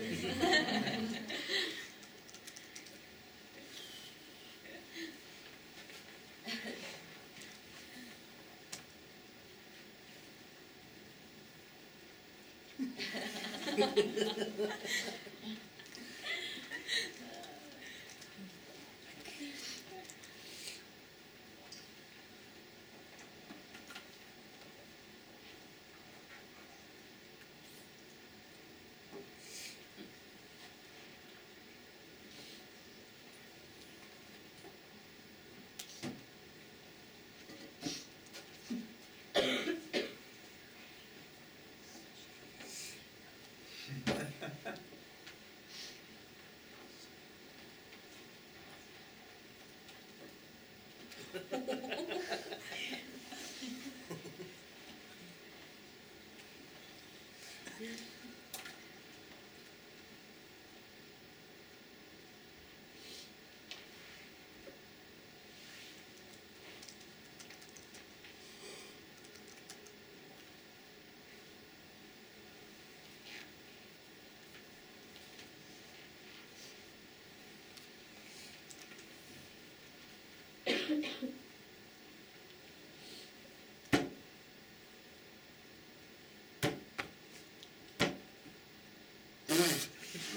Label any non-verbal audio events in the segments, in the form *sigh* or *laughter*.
Ha, ha, ha, ha, ha.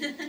Ha, *laughs* ha.